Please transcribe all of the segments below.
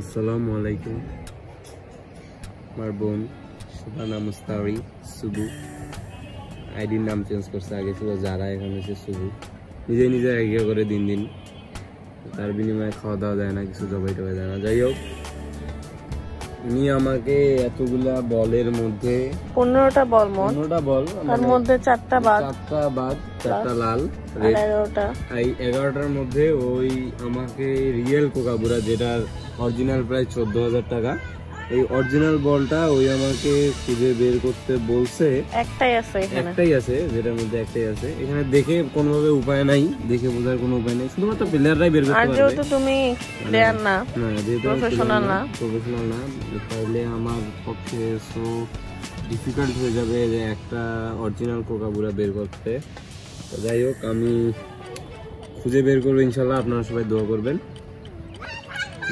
আসসালামু আলাইকুম। আমার বোন সুবানা মুস্তারি সুবু। আইডির নাম চেঞ্জ করছে আগে ছিল যারা এখন হচ্ছে সুবু। নিজে নিজে এগিয়ে করে দিন দিন। তার বিনিময়ে খাওয়া দাওয়া যায় না কিছু জবাই টবাই যায় না। যাই হোক উনি আমাকে এতগুলা বলের মধ্যে পনেরোটা বল মোট। পনেরোটা বল তার মানে মধ্যে চারটা বাদ। চারটা বাদ চারটা লাল এগারোটা। এই এগারোটার মধ্যে ওই আমাকে রিয়েল কোকাবুরা যেটার অরিজিনাল প্রায় চোদ্দ হাজার টাকা। এই অরিজিনাল বলটা ওই আমাকে খুঁজে বের করতে বলছে। একটাই আছে একটাই আছে যেটার মধ্যে একটাই আছে। এখানে দেখে কোনোভাবে উপায় নাই দেখে বোঝার কোনো উপায় নেই। শুধুমাত্র প্লেয়াররাই বের করতে পারবে। যেহেতু তুমি প্লেয়ার না না যেহেতু Professional না। প্রফেশনাল না তাহলে আমার পক্ষে সো ডিফিকাল্ট হয়ে যাবে যে একটা অরিজিনাল কোকাবুরা বের করতে। যাই হোক আমি খুঁজে বের করব ইনশাল্লাহ আপনারা সবাই দোয়া করবেন।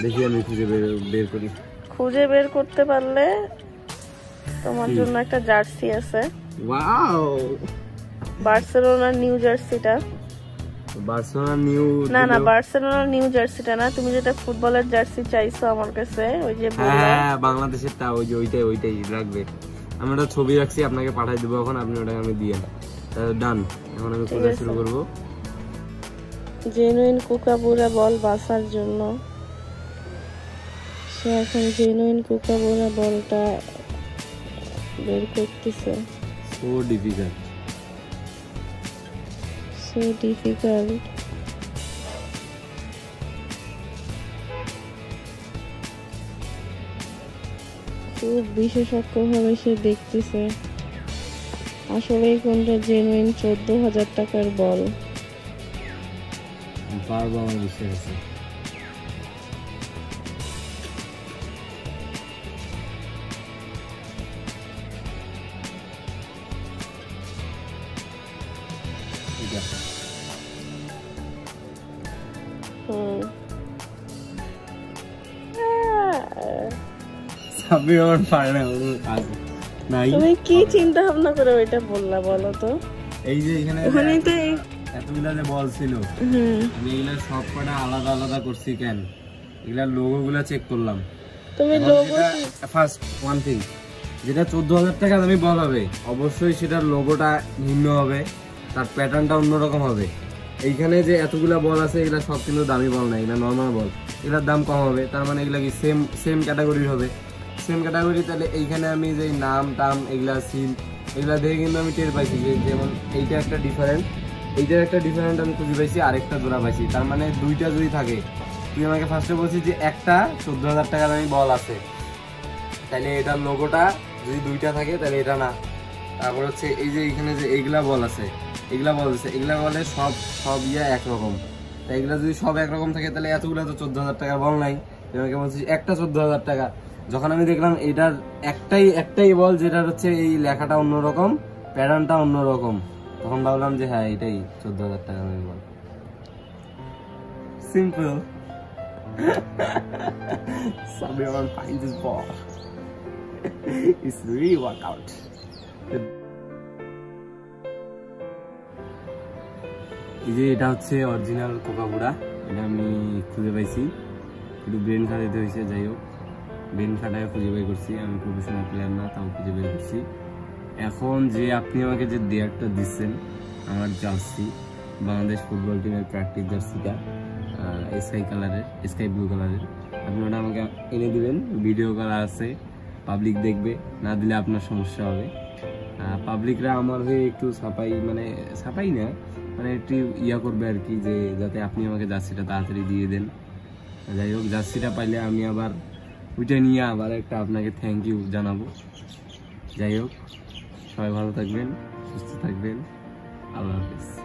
দেখি আমি খুঁজে বের বের করি। খুঁজে বের করতে পারলে তোমার জন্য একটা জার্সি আছে। ওয়াও! বার্সেলোনার নিউ জার্সিটা। বার্সেলোনা নিউ না না বার্সেলোনা নিউ জার্সিটা না। তুমি যেটা ফুটবলের জার্সি চাইছো আমার কাছে ওই যে হ্যাঁ হ্যাঁ বাংলাদেশের তা ওই যে ওইটাই ওইটাই রাখবে। আমি একটা ছবি রাখছি আপনাকে পাঠাই দেবো এখন আপনি ওটাকে আমি দিয়ে ডান এখন আমি খোঁজা শুরু করব। জেনুইন কুকাবুরা বল বাসার জন্য। সে এখন জেনুইন কুকাবুরা বলটা বের করতেছে। সো ডিফিকাল্ট সো ডিফিকাল্ট খুব বিশেষজ্ঞ ভাবে সে দেখতেছে। আসলে কোনটা জেনুইন চোদ্দ হাজার টাকার বল। পারব আমার বিশ্বাস আছে। হুম সাব্বির আমার পারে না ওর কাজ নাই। তুমি কি চিন্তা ভাবনা করে ওইটা বললা বলো তো? এই যে এখানে ওখানেই তো এতগুলা যে বল ছিল আমি এগুলা সব কটা আলাদা আলাদা করছি কেন? এগুলা লোগো গুলা চেক করলাম। তুমি লোগো ফার্স্ট ওয়ান থিং যেটা চোদ্দ হাজার টাকা দামি বল হবে অবশ্যই সেটার লোগোটা ভিন্ন হবে। তার প্যাটার্নটা অন্যরকম হবে। এইখানে যে এতগুলা বল আছে, এগুলা সব কিন্তু দামি বল না, এগুলা নর্মাল বল। এগুলার দাম কম হবে, তার মানে এগুলা কি সেম সেম ক্যাটাগরির হবে। সেম ক্যাটাগরি তাহলে এইখানে আমি যে নাম, টাম, এগুলা সিল এগুলা দেখে কিন্তু আমি টের পাইছি যে যেমন এইটা একটা ডিফারেন্ট এইটার একটা ডিফারেন্ট আমি খুঁজে পাইছি, আরেকটা জোড়া পাইছি। তার মানে দুইটা যদি থাকে, তুই আমাকে ফার্স্টে বলছিস যে একটা চোদ্দ হাজার টাকা দামি বল আছে। তাহলে এটার লোগোটা যদি দুইটা থাকে, তাহলে এটা না। তারপর হচ্ছে এই যে এখানে যে এইগুলা বল আছে এগুলা বলছে এগুলা বলে সব সব ইয়া একরকম। তাই এগুলা যদি সব একরকম থাকে, তাহলে এতগুলো তো চোদ্দ হাজার টাকার বল নাই। আমাকে বলছিস একটা চোদ্দ হাজার টাকা। যখন আমি দেখলাম এটার একটাই একটাই বল যেটার হচ্ছে এই লেখাটা অন্যরকম, প্যাটার্নটা অন্যরকম, তখন ভাবলাম যে হ্যাঁ এটাই চোদ্দ হাজার টাকা দামের বল। Simple Everyone find this ball. it's really work out. এই যে এটা হচ্ছে অরিজিনাল কোকাবুড়া এটা আমি খুঁজে পাইছি। একটু ব্রেন খাটাইতে হয়েছে যাই হোক। ব্রেন খাটায় খুঁজে বের করছি, আমি প্রফেশনাল প্লেয়ার না, তাও খুঁজে বের করছি। এখন যে আপনি আমাকে যে দেয়ারটা দিচ্ছেন, আমার জার্সি, বাংলাদেশ ফুটবল টিমের প্র্যাকটিস জার্সিটা স্কাই কালারের স্কাই ব্লু কালারের আপনি ওটা আমাকে এনে দিবেন ভিডিও করা আছে পাবলিক দেখবে, না দিলে আপনার সমস্যা হবে। পাবলিকরা আমার হয়ে একটু ছাপাই মানে ছাপাই না মানে একটু ইয়া করবে আর কি, যে যাতে আপনি আমাকে জার্সিটা তাড়াতাড়ি দিয়ে দেন। যাই হোক, জার্সিটা পাইলে আমি আবার ওইটা নিয়ে আবার একটা আপনাকে থ্যাংক ইউ জানাব। যাই হোক, সবাই ভালো থাকবেন, সুস্থ থাকবেন। আল্লাহ হাফিজ।